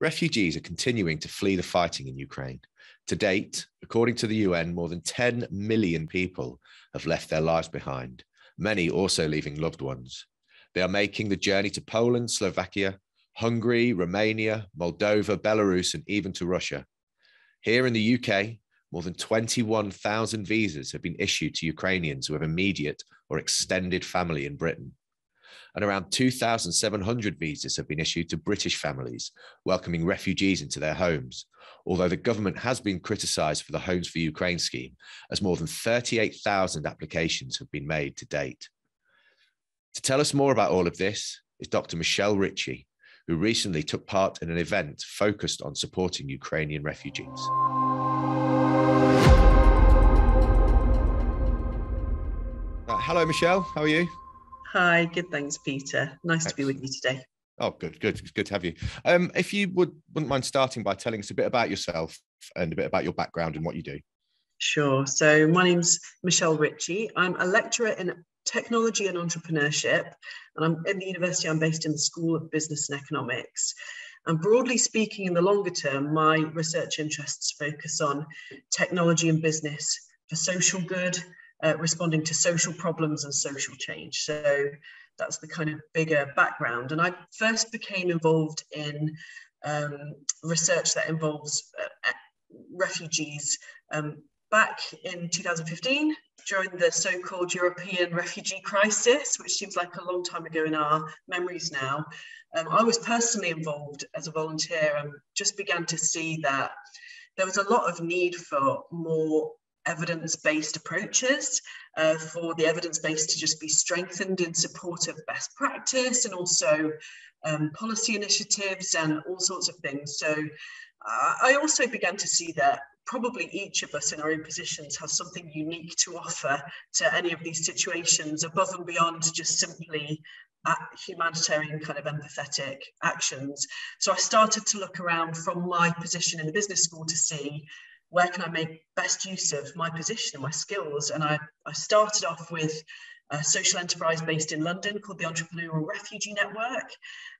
Refugees are continuing to flee the fighting in Ukraine. To date, according to the UN, more than 10 million people have left their lives behind, many also leaving loved ones. They are making the journey to Poland, Slovakia, Hungary, Romania, Moldova, Belarus, and even to Russia. Here in the UK, more than 21,000 visas have been issued to Ukrainians who have immediate or extended family in Britain and around 2,700 visas have been issued to British families welcoming refugees into their homes. Although the government has been criticised for the Homes for Ukraine scheme, as more than 38,000 applications have been made to date. To tell us more about all of this is Dr. Michelle Richey, who recently took part in an event focused on supporting Ukrainian refugees. Hello, Michelle. How are you? Hi, good. Thanks, Peter. Nice Excellent. to be with you today. Oh, good, good, good to have you. Um, if you would wouldn't mind starting by telling us a bit about yourself and a bit about your background and what you do. Sure. So my name's Michelle Richey. I'm a lecturer in technology and entrepreneurship, and I'm in the university. I'm based in the School of Business and Economics. And broadly speaking, in the longer term, my research interests focus on technology and business for social good, uh, responding to social problems and social change. So that's the kind of bigger background. And I first became involved in um, research that involves uh, refugees um, back in 2015 during the so-called European refugee crisis, which seems like a long time ago in our memories now. Um, I was personally involved as a volunteer and just began to see that there was a lot of need for more evidence-based approaches uh, for the evidence-based to just be strengthened in support of best practice and also um, policy initiatives and all sorts of things. So uh, I also began to see that probably each of us in our own positions has something unique to offer to any of these situations above and beyond just simply humanitarian kind of empathetic actions. So I started to look around from my position in the business school to see where can I make best use of my position and my skills? And I, I started off with a social enterprise based in London called the Entrepreneurial Refugee Network,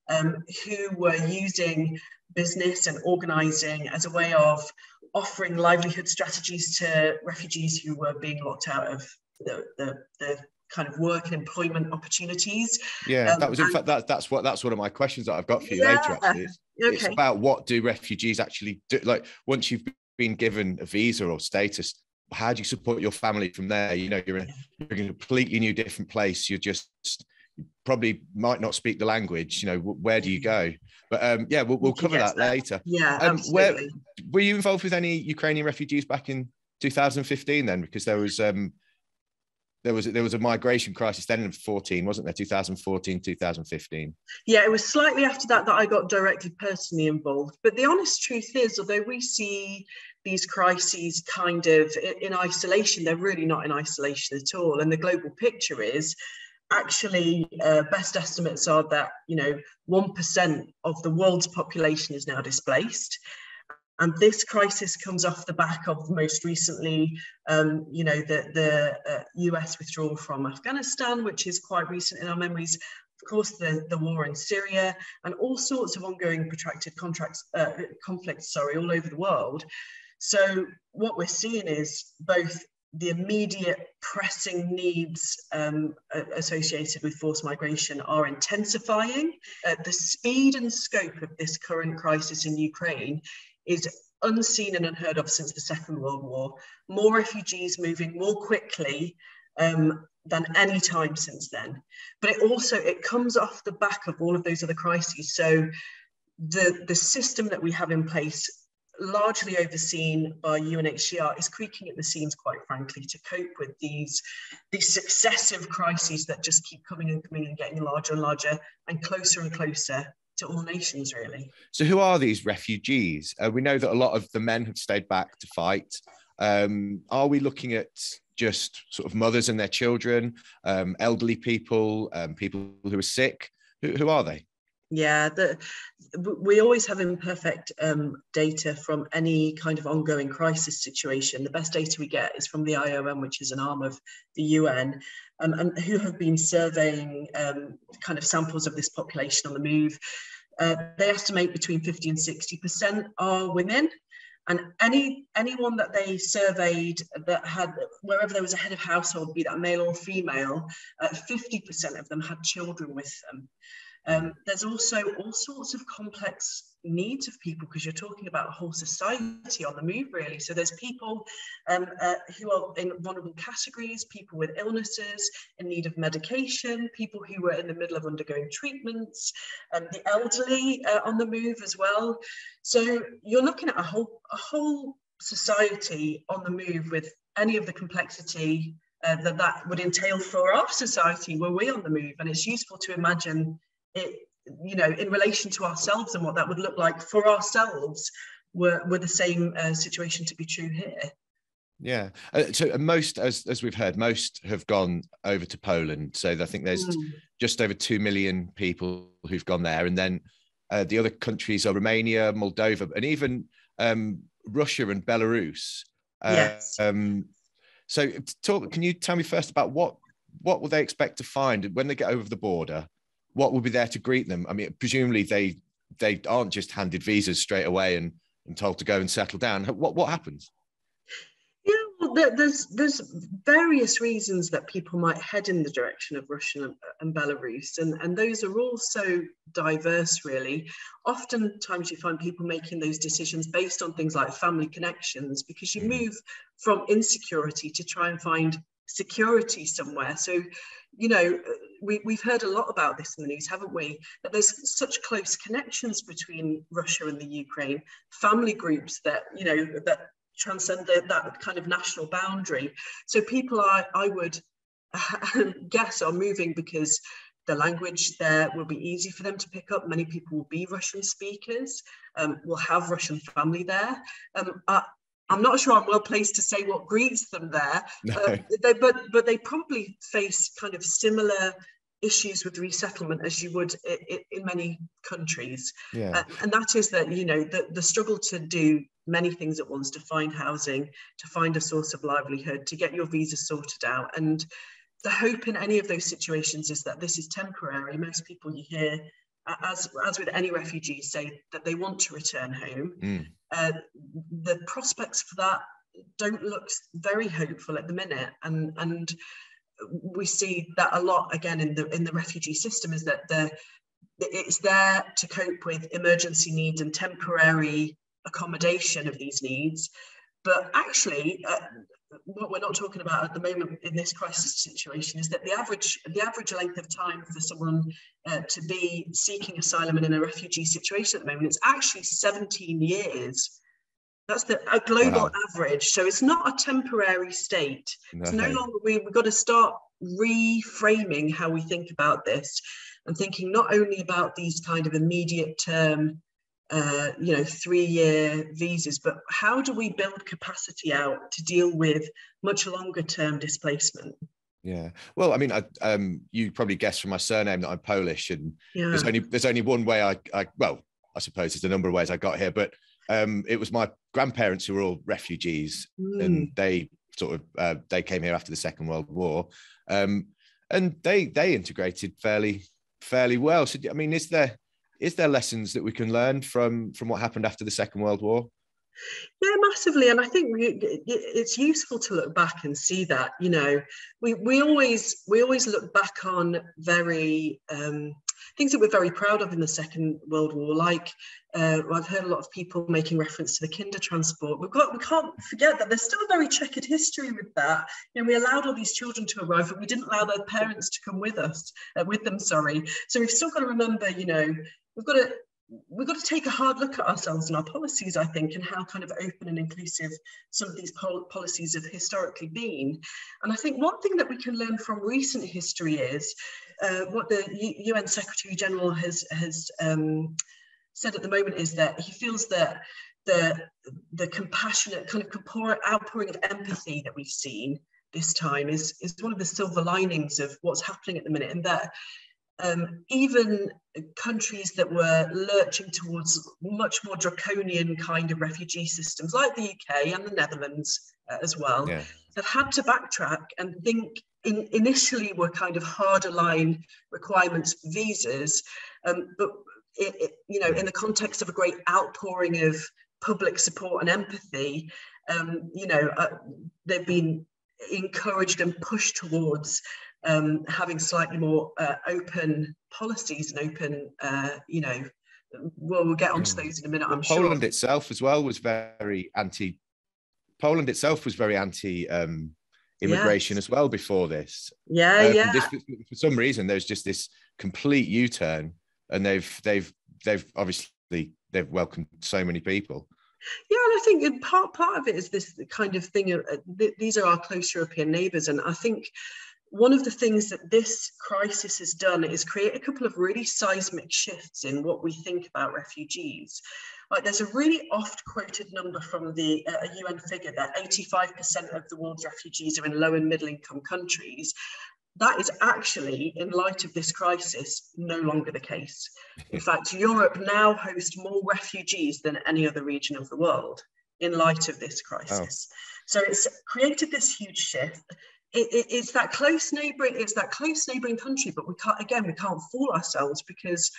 um, who were using business and organizing as a way of offering livelihood strategies to refugees who were being locked out of the, the, the kind of work and employment opportunities. Yeah, um, that was in fact that that's what that's one of my questions that I've got for you yeah, later. Actually, it's, okay. it's about what do refugees actually do? Like once you've been given a visa or status, how do you support your family from there? You know, you're in, you're in a completely new, different place. You're just you probably might not speak the language. You know, where do you go? But um, yeah, we'll, we'll cover that, that, later. Yeah, um, Where were you involved with any Ukrainian refugees back in 2015? Then, because there was um, there was there was a migration crisis then in 14 wasn't there? 2014 2015 yeah it was slightly after that that i got directly personally involved. But the honest truth is although we see these crises kind of in isolation they're really not in isolation at all. And the global picture is actually uh, best estimates are that you know 1% of the world's population is now displaced and this crisis comes off the back of most recently, um, you know, the, the uh, US withdrawal from Afghanistan, which is quite recent in our memories. Of course, the, the war in Syria and all sorts of ongoing protracted contracts, uh, conflicts, sorry, all over the world. So what we're seeing is both the immediate pressing needs um, associated with forced migration are intensifying. Uh, the speed and scope of this current crisis in Ukraine is unseen and unheard of since the Second World War. More refugees moving more quickly um, than any time since then. But it also it comes off the back of all of those other crises. So the the system that we have in place largely overseen by UNHCR is creaking at the seams, quite frankly, to cope with these, these successive crises that just keep coming and coming and getting larger and larger and closer and closer to all nations, really. So, who are these refugees? Uh, we know that a lot of the men have stayed back to fight. Um, are we looking at just sort of mothers and their children, um, elderly people, um, people who are sick? Who, who are they? Yeah, the, we always have imperfect um, data from any kind of ongoing crisis situation. The best data we get is from the IOM, which is an arm of the UN, um, and who have been surveying um, kind of samples of this population on the move Uh, they estimate between 50 and 60% are women. And any anyone that they surveyed that had wherever there was a head of household, be that male or female, 50% uh, of them had children with them. Um, there's also all sorts of complex needs of people because you're talking about a whole society on the move, really. So there's people um, uh, who are in vulnerable categories, people with illnesses, in need of medication, people who are in the middle of undergoing treatments, and the elderly uh, on the move as well. So you're looking at a whole a whole society on the move with any of the complexity uh, that that would entail for our society were we on the move and it's useful to imagine it, you know, in relation to ourselves and what that would look like for ourselves, were, were the same uh, situation to be true here. Yeah. Uh, so most, as as we've heard, most have gone over to Poland. So I think there's mm. just over two million people who've gone there, and then uh, the other countries are Romania, Moldova, and even um, Russia and Belarus. Uh, yes. Um, so, talk. Can you tell me first about what what will they expect to find when they get over the border? What will be there to greet them? I mean, presumably they they aren't just handed visas straight away and, and told to go and settle down. What what happens? Yeah, well, there's there's various reasons that people might head in the direction of Russia and Belarus, and and those are all so diverse, really. Oftentimes, you find people making those decisions based on things like family connections, because you mm. move from insecurity to try and find security somewhere. So, you know, we, we've heard a lot about this in the news, haven't we? That there's such close connections between Russia and the Ukraine, family groups that, you know, that transcend the, that kind of national boundary. So people are, I would guess, are moving because the language there will be easy for them to pick up. Many people will be Russian speakers, um, will have Russian family there. Um, I'm not sure I'm well placed to say what greets them there, no. uh, they, but but they probably face kind of similar issues with resettlement as you would in, in many countries. Yeah. Uh, and that is that you know the, the struggle to do many things at once, to find housing, to find a source of livelihood, to get your visa sorted out, and the hope in any of those situations is that this is temporary. Most people you hear as as with any refugees, say that they want to return home. Mm. Uh, the prospects for that don't look very hopeful at the minute, and and we see that a lot again in the in the refugee system is that the it's there to cope with emergency needs and temporary accommodation of these needs but actually uh, what we're not talking about at the moment in this crisis situation is that the average the average length of time for someone uh, to be seeking asylum and in a refugee situation at the moment is actually 17 years that's the a global wow. average so it's not a temporary state no. it's no longer we, we've got to start reframing how we think about this and thinking not only about these kind of immediate term uh, you know, three-year visas, but how do we build capacity out to deal with much longer-term displacement? Yeah, well, I mean, I, um, you probably guessed from my surname that I'm Polish, and yeah. there's only there's only one way I, I, well, I suppose there's a number of ways I got here, but um, it was my grandparents who were all refugees, mm. and they sort of uh, they came here after the Second World War, um, and they they integrated fairly fairly well. So, I mean, is there is there lessons that we can learn from from what happened after the Second World War? Yeah, massively, and I think it's useful to look back and see that. You know, we we always we always look back on very um, things that we're very proud of in the Second World War, like uh, I've heard a lot of people making reference to the Kindertransport. We've got we can't forget that there's still a very checkered history with that. You know, we allowed all these children to arrive, but we didn't allow their parents to come with us, uh, with them. Sorry. So we've still got to remember, you know, we've got to we've got to take a hard look at ourselves and our policies, I think, and how kind of open and inclusive some of these pol policies have historically been. And I think one thing that we can learn from recent history is uh, what the U UN Secretary General has has um, said at the moment is that he feels that the the compassionate kind of outpouring of empathy that we've seen this time is is one of the silver linings of what's happening at the minute, and that um, even countries that were lurching towards much more draconian kind of refugee systems, like the UK and the Netherlands uh, as well, yeah. have had to backtrack and think in, initially were kind of harder line requirements for visas, um, but it, it, you know, in the context of a great outpouring of public support and empathy, um, you know, uh, they've been encouraged and pushed towards um, having slightly more uh, open policies and open, uh, you know, well, we'll get onto hmm. those in a minute. I'm Poland sure. Poland itself as well was very anti. Poland itself was very anti um, immigration yes. as well before this. Yeah, um, yeah. This, for some reason, there's just this complete U-turn, and they've they've they've obviously they've welcomed so many people. Yeah, and I think part part of it is this kind of thing. Uh, th- these are our close European neighbours, and I think one of the things that this crisis has done is create a couple of really seismic shifts in what we think about refugees. Like there's a really oft quoted number from the uh, UN figure that 85% of the world's refugees are in low and middle income countries. That is actually, in light of this crisis, no longer the case. In fact, Europe now hosts more refugees than any other region of the world in light of this crisis. Oh. So it's created this huge shift it, it, it's that close neighboring it's that close neighboring country but we can't again we can't fool ourselves because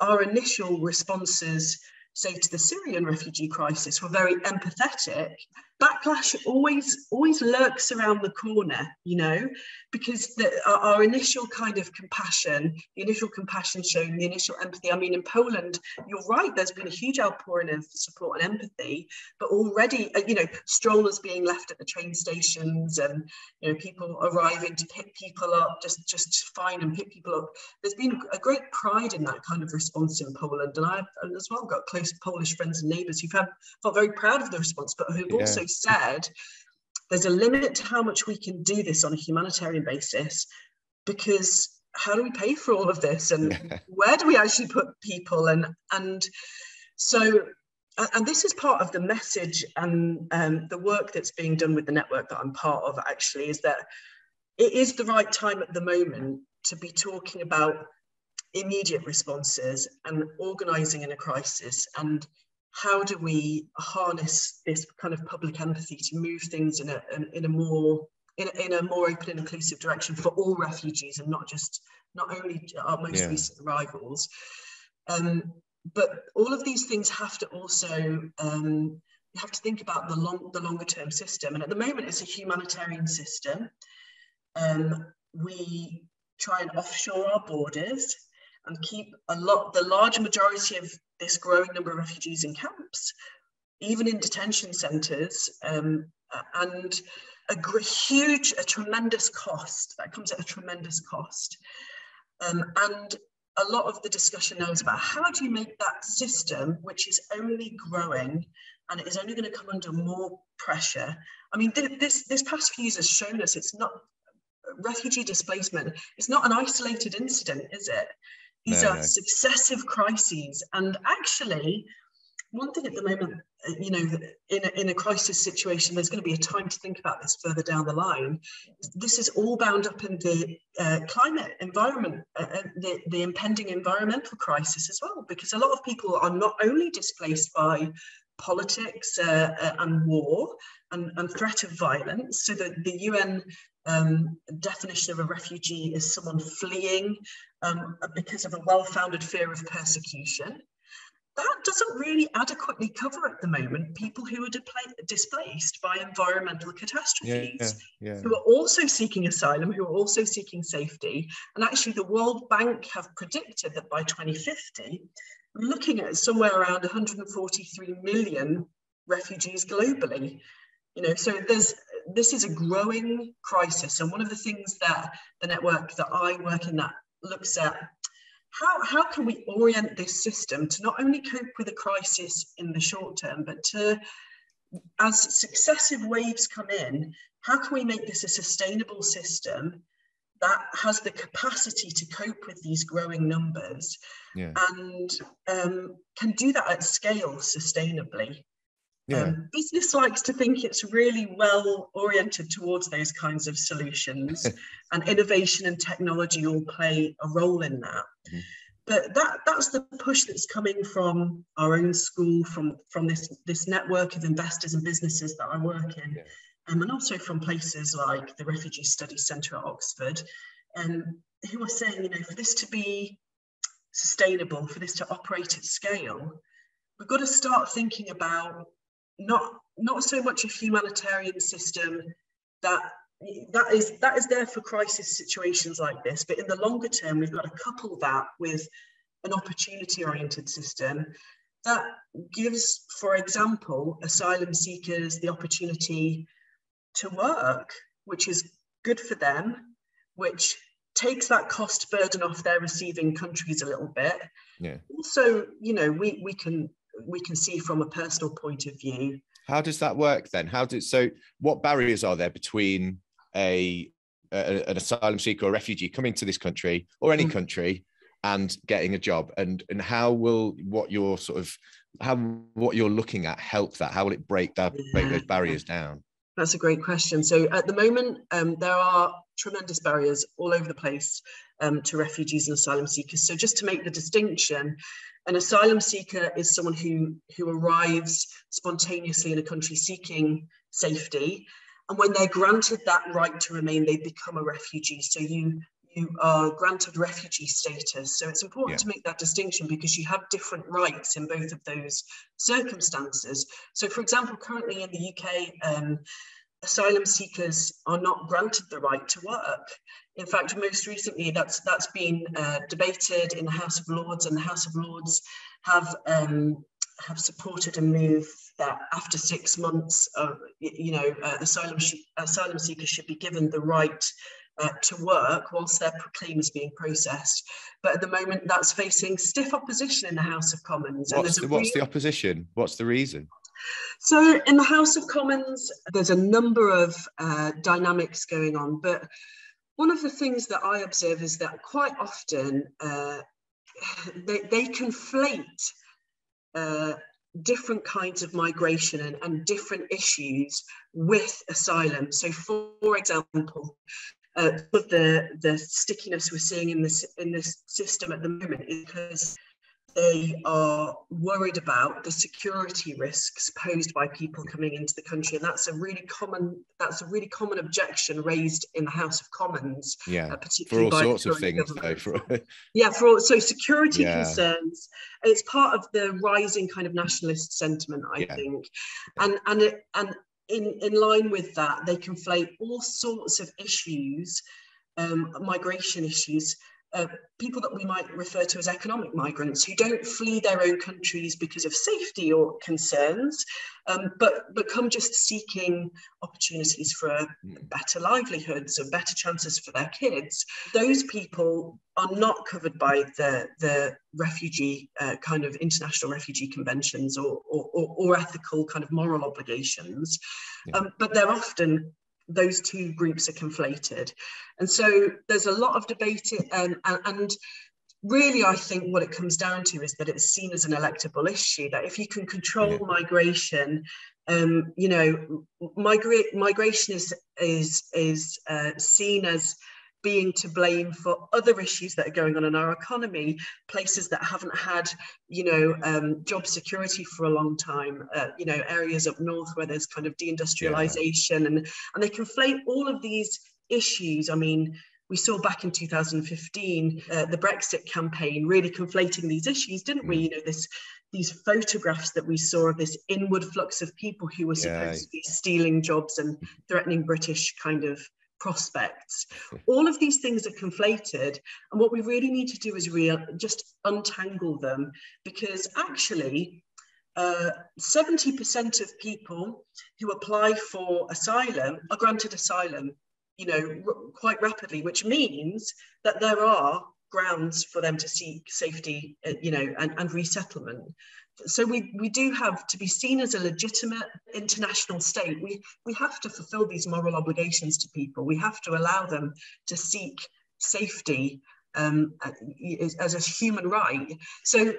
our initial responses say to the syrian refugee crisis were very empathetic. Backlash always always lurks around the corner you know because the, our, our, initial kind of compassion the initial compassion shown the initial empathy i mean in poland you're right there's been a huge outpouring of support and empathy but already uh, you know strollers being left at the train stations and you know people arriving to pick people up just just find and pick people up. There's been a great pride in that kind of response in poland and i've as well got close polish friends and neighbors who've had, felt very proud of the response but who've yeah. also said there's a limit to how much we can do this on a humanitarian basis because how do we pay for all of this? And where do we actually put people? And and so and this is part of the message and um, the work that's being done with the network that I'm part of actually is that it is the right time at the moment to be talking about immediate responses and organizing in a crisis? And how do we harness this kind of public empathy to move things in a, in, in a more in, in a more open and inclusive direction for all refugees and not just not only our most yeah. recent arrivals? Um, but all of these things have to also um, you have to think about the long the longer term system. And at the moment it's a humanitarian system. Um, we try and offshore our borders and keep a lot the large majority of this growing number of refugees in camps, even in detention centres, um, and a huge, a tremendous cost that comes at a tremendous cost. Um, and a lot of the discussion now is about how do you make that system, which is only growing and it is only going to come under more pressure. I mean, this this past few years has shown us it's not refugee displacement. It's not an isolated incident, is it? These no, are no. successive crises. And actually, one thing at the moment, uh, you know, in a, in a crisis situation, there's going to be a time to think about this further down the line. This is all bound up in the uh, climate environment, uh, uh, the, the impending environmental crisis as well, because a lot of people are not only displaced by politics uh, uh, and war and, and, threat of violence. So the, the UN um, definition of a refugee is someone fleeing um, because of a well-founded fear of persecution. That doesn't really adequately cover at the moment people who are displaced by environmental catastrophes, yeah, yeah. who are also seeking asylum, who are also seeking safety. And actually, the World Bank have predicted that by 2050, looking at somewhere around 143 million refugees globally. You know, so there's this is a growing crisis, and one of the things that the network that I work in that looks at how, how can we orient this system to not only cope with a crisis in the short term, but to, as successive waves come in, how can we make this a sustainable system that has the capacity to cope with these growing numbers yeah. and um, can do that at scale sustainably? Yeah. Um, business likes to think it's really well oriented towards those kinds of solutions, and innovation and technology all play a role in that. Mm-hmm. But that that's the push that's coming from our own school, from from this this network of investors and businesses that I work in, yeah. um, and also from places like the Refugee Studies Centre at Oxford, um, who are saying, you know, for this to be sustainable for this to operate at scale, we've got to start thinking about not not so much a humanitarian system that that is that is there for crisis situations like this but in the longer term we've got to couple that with an opportunity oriented system that gives for example asylum seekers the opportunity to work which is good for them which takes that cost burden off their receiving countries a little bit. Yeah. Also you know we we can we can see from a personal point of view. How does that work then? How does so what barriers are there between a, a, an asylum seeker or refugee coming to this country or any mm. country and getting a job? And and how will what you're sort of how what you're looking at help that? How will it break that yeah. break those barriers down? That's a great question. So at the moment um, there are tremendous barriers all over the place um, to refugees and asylum seekers. So just to make the distinction an asylum seeker is someone who who arrives spontaneously in a country seeking safety and when they're granted that right to remain, they become a refugee. So you you are granted refugee status. So it's important yeah. to make that distinction because you have different rights in both of those circumstances. So, for example, currently in the UK, um, asylum seekers are not granted the right to work. In fact, most recently, that's that's been uh, debated in the House of Lords, and the House of Lords have um, have supported a move that after six months, uh, you know, uh, asylum, asylum seekers should be given the right uh, to work whilst their claim is being processed. But at the moment, that's facing stiff opposition in the House of Commons. What's, the, what's the opposition? What's the reason? So, in the House of Commons, there's a number of uh, dynamics going on. But one of the things that I observe is that quite often uh, they, they conflate uh, different kinds of migration and, and, different issues with asylum. So, for, example, uh, the the stickiness we're seeing in this in this system at the moment is because they are worried about the security risks posed by people coming into the country and that's a really common that's a really common objection raised in the house of commons yeah uh, particularly for all sorts of things though, for... yeah for all so security yeah. concerns it's part of the rising kind of nationalist sentiment i yeah. think and and it, and in in line with that they conflate all sorts of issues um, migration issues uh, people that we might refer to as economic migrants who don't flee their own countries because of safety or concerns, um, but, but come just seeking opportunities for better livelihoods or better chances for their kids. Those people are not covered by the, the refugee uh, kind of international refugee conventions or, or, or, or ethical kind of moral obligations, yeah. um, but they're often those two groups are conflated. And so there's a lot of debate um, and, and really i think what it comes down to is that it's seen as an electable issue that if you can control yeah. migration um, you know migra- migration is is is uh, seen as being to blame for other issues that are going on in our economy, places that haven't had, you know, um, job security for a long time, uh, you know, areas up north where there's kind of deindustrialization, yeah. and and they conflate all of these issues. I mean, we saw back in 2015 uh, the Brexit campaign really conflating these issues, didn't we? Mm. You know, this these photographs that we saw of this inward flux of people who were supposed yeah. to be stealing jobs and threatening British kind of prospects. All of these things are conflated. And what we really need to do is real, just untangle them because actually, uh, 70% of people who apply for asylum are granted asylum, you know, quite rapidly, which means that there are grounds for them to seek safety, uh, you know, and, and resettlement so we, we do have to be seen as a legitimate international state. We, we have to fulfill these moral obligations to people. We have to allow them to seek safety um, as a human right. So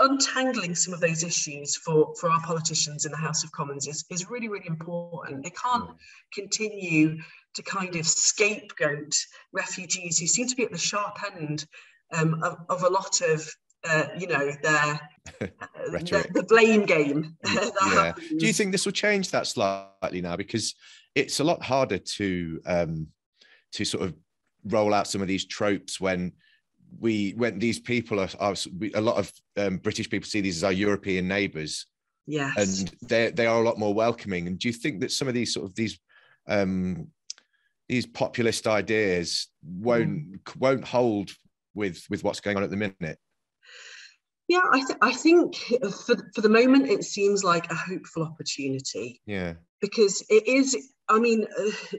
untangling some of those issues for, for our politicians in the House of Commons is, is really, really important. They can't mm. continue to kind of scapegoat refugees who seem to be at the sharp end um, of, of, a lot of uh, you know, their the, the, blame game. yeah. Do you think this will change that slightly now? Because it's a lot harder to um, to sort of roll out some of these tropes when we when these people are, are a lot of um, British people see these as our European neighbours. Yes. And they they are a lot more welcoming. And do you think that some of these sort of these um, these populist ideas won't mm. won't hold with with what's going on at the minute? Yeah, I, th- I think for, for the moment it seems like a hopeful opportunity. Yeah. Because it is, I mean, uh,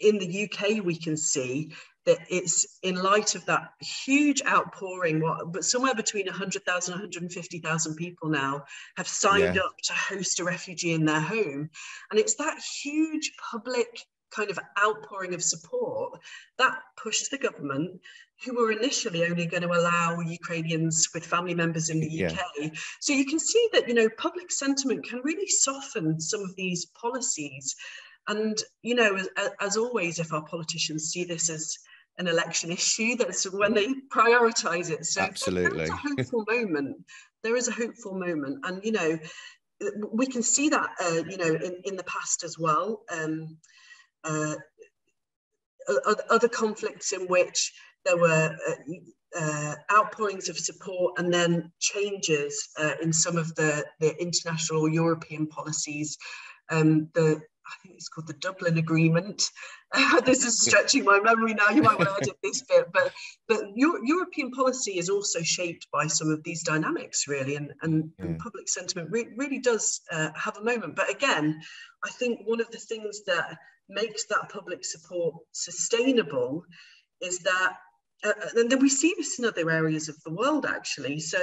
in the UK, we can see that it's in light of that huge outpouring, what, but somewhere between 100,000 and 150,000 people now have signed yeah. up to host a refugee in their home. And it's that huge public kind of outpouring of support that pushed the government who were initially only going to allow Ukrainians with family members in the yeah. UK. So you can see that you know public sentiment can really soften some of these policies. And you know, as, as always, if our politicians see this as an election issue, that's when they prioritise it. So absolutely, there is a hopeful moment. There is a hopeful moment, and you know, we can see that uh, you know in, in the past as well. Um, uh, other conflicts in which there were uh, uh, outpourings of support and then changes uh, in some of the, the international or European policies. Um, the I think it's called the Dublin Agreement. this is stretching my memory now. You might want to edit this bit, but but Euro- European policy is also shaped by some of these dynamics, really, and and, and public sentiment re- really does uh, have a moment. But again, I think one of the things that makes that public support sustainable is that uh, and then we see this in other areas of the world actually. So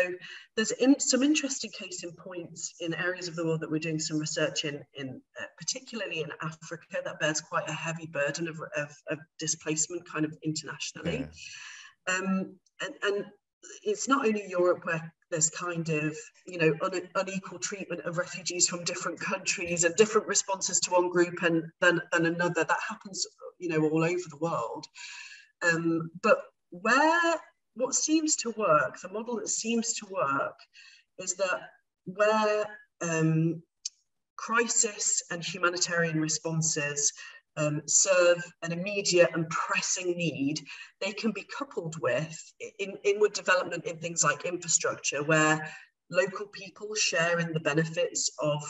there's in, some interesting case in points in areas of the world that we're doing some research in in uh, particularly in africa that bears quite a heavy burden of, of, of displacement kind of internationally. Yeah. um, and, and it's not only europe where there's kind of you know un- unequal treatment of refugees from different countries and different responses to one group and then another. That happens you know all over the world. Um, but where what seems to work the model that seems to work is that where um, crisis and humanitarian responses um, serve an immediate and pressing need, they can be coupled with in, inward development in things like infrastructure, where local people share in the benefits of,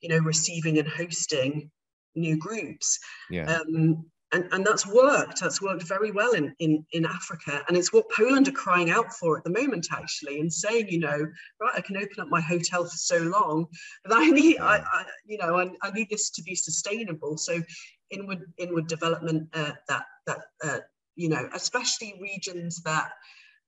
you know, receiving and hosting new groups. Yeah. Um, and, and that's worked. That's worked very well in, in, in Africa. And it's what Poland are crying out for at the moment, actually, and saying, you know, right, I can open up my hotel for so long, but I need, I, I you know, I, I need this to be sustainable. So inward inward development uh, that that uh, you know especially regions that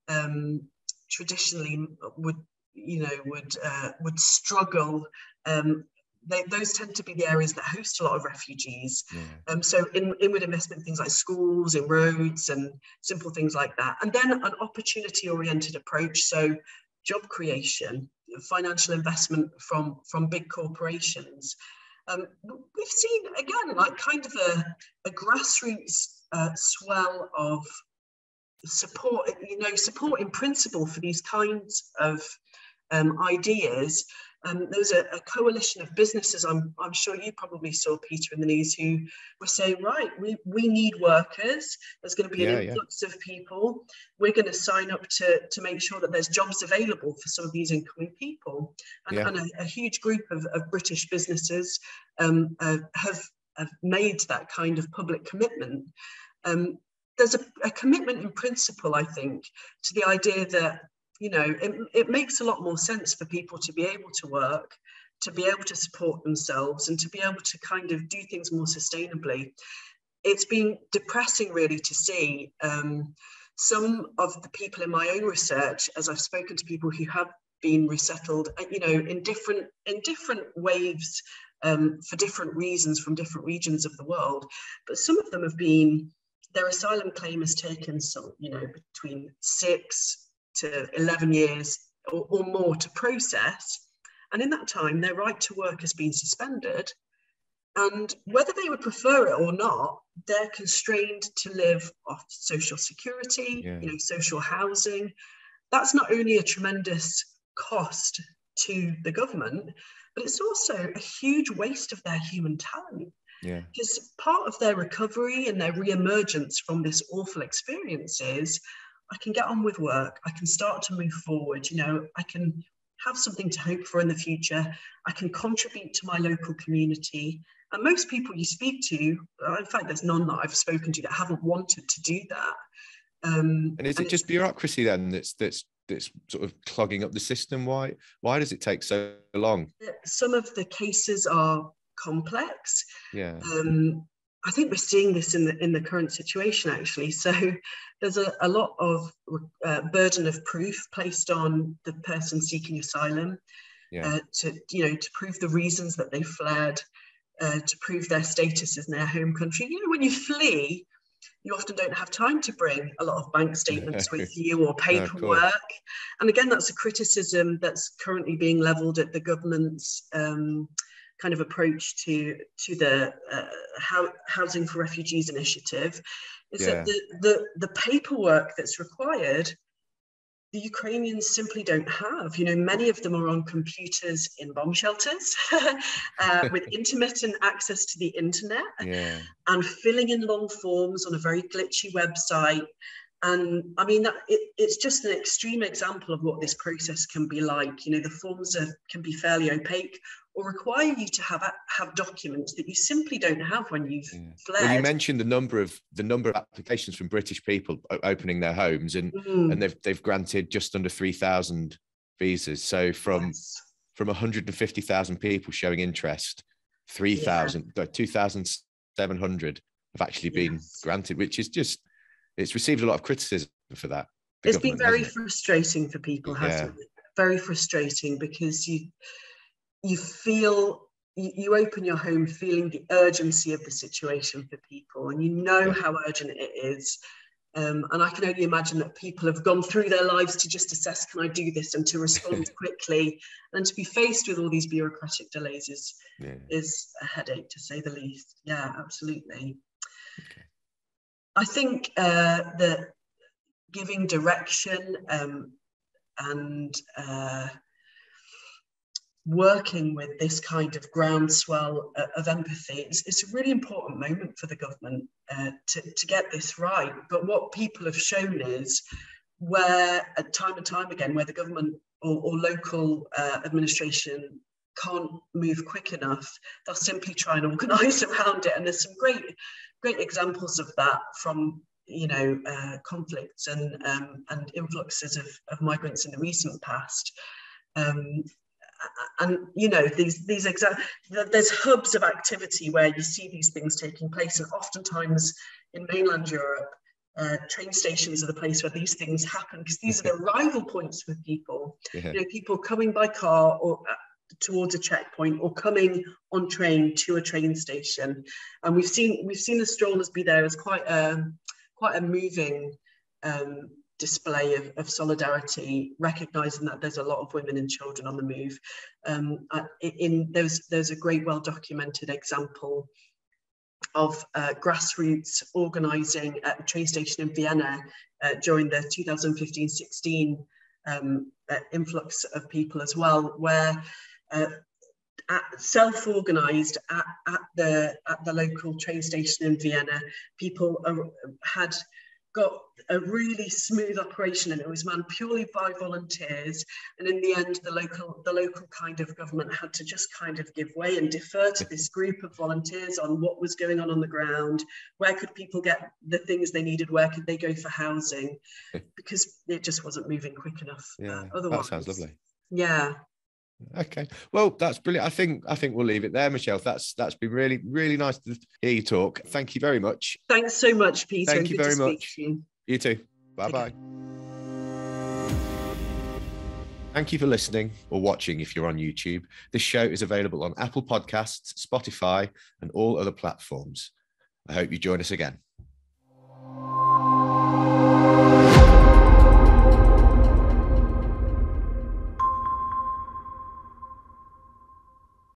um, traditionally would you know would uh, would struggle um, they, those tend to be the areas that host a lot of refugees. Yeah. Um, so in, inward investment, things like schools and roads and simple things like that. And then an opportunity oriented approach. So job creation, financial investment from, from big corporations. Um, we've seen again like kind of a, a grassroots uh, swell of support, you know, support in principle for these kinds of um, ideas um, there was a, a, coalition of businesses, I'm, I'm sure you probably saw, Peter, in the news, who were saying, right, we, we need workers. There's going to be an yeah, influx yeah. of people. We're going to sign up to, to make sure that there's jobs available for some of these incoming people. And, yeah. and a, a, huge group of, of British businesses um, uh, have, have made that kind of public commitment. Um, there's a, a commitment in principle, I think, to the idea that you know, it, it makes a lot more sense for people to be able to work, to be able to support themselves, and to be able to kind of do things more sustainably. It's been depressing, really, to see um, some of the people in my own research, as I've spoken to people who have been resettled, uh, you know, in different in different waves um, for different reasons from different regions of the world. But some of them have been their asylum claim has taken some, you know, between six to 11 years or, or more to process. And in that time, their right to work has been suspended. And whether they would prefer it or not, they're constrained to live off social security, yeah. you know, social housing. That's not only a tremendous cost to the government, but it's also a huge waste of their human talent. Yeah. Because part of their recovery and their re-emergence from this awful experience is I can get on with work. I can start to move forward. You know, I can have something to hope for in the future. I can contribute to my local community. And most people you speak to, uh, in fact, there's none that I've spoken to that haven't wanted to do that. Um, and is and it just bureaucracy then that's that's that's sort of clogging up the system? Why why does it take so long? Some of the cases are complex. Yeah. Um, I think we're seeing this in the in the current situation actually. So there's a, a lot of uh, burden of proof placed on the person seeking asylum yeah. uh, to you know to prove the reasons that they fled, uh, to prove their status in their home country. You know, when you flee, you often don't have time to bring a lot of bank statements with you or paperwork. No, and again, that's a criticism that's currently being levelled at the government's. Um, kind of approach to to the uh, how, housing for refugees initiative is yeah. that the, the the paperwork that's required the Ukrainians simply don't have. You know, many of them are on computers in bomb shelters uh, with intermittent access to the internet yeah. and filling in long forms on a very glitchy website. And I mean, that, it, it's just an extreme example of what this process can be like. You know, the forms are, can be fairly opaque or require you to have have documents that you simply don't have when you've yeah. fled. Well, you mentioned the number of the number of applications from British people opening their homes, and mm. and they've they've granted just under three thousand visas. So from yes. from one hundred and fifty thousand people showing interest, 3,000, yeah. 2,700 have actually been yes. granted, which is just it's received a lot of criticism for that. It's been very frustrating for people, hasn't yeah. it? Very frustrating because you you feel you, open your home feeling the urgency of the situation for people and you know how urgent it is um, and I can only imagine that people have gone through their lives to just assess, can I do this, and to respond quickly, and to be faced with all these bureaucratic delays is yeah. is a headache to say the least. Yeah, absolutely. Okay. I think uh, that giving direction um, and uh, working with this kind of groundswell uh, of empathy it's, it's, a really important moment for the government uh, to, to get this right. But what people have shown is where time and time again where the government or, or local uh, administration can't move quick enough they'll simply try and organize around it. And there's some great great examples of that from you know uh, conflicts and um, and influxes of, of migrants in the recent past. Um, and you know these these exact there's hubs of activity where you see these things taking place and oftentimes in mainland europe uh, train stations are the place where these things happen because these are the arrival points for people yeah. you know people coming by car or uh, towards a checkpoint or coming on train to a train station and we've seen we've seen the strollers be there as quite a quite a moving um, display of, of solidarity, recognizing that there's a lot of women and children on the move. Um, in there's there's a great well documented example of uh, grassroots organizing at a train station in Vienna uh, during the 2015-16 um, uh, influx of people as well, where uh, self-organized at, at, the at the local train station in Vienna, people are, had got a really smooth operation and it was manned purely by volunteers. And in the end the local the local kind of government had to just kind of give way and defer to this group of volunteers on what was going on on the ground. Where could people get the things they needed? Where could they go for housing? Because it just wasn't moving quick enough. Yeah uh, otherwise that sounds lovely. yeah Okay. Well, that's brilliant. I think I think we'll leave it there, Michelle. That's that's been really really nice to hear you talk. Thank you very much. Thanks so much, Peter. Thank you very much. You. you. too. Bye bye. Thank you for listening or watching if you're on YouTube. This show is available on Apple Podcasts, Spotify, and all other platforms. I hope you join us again.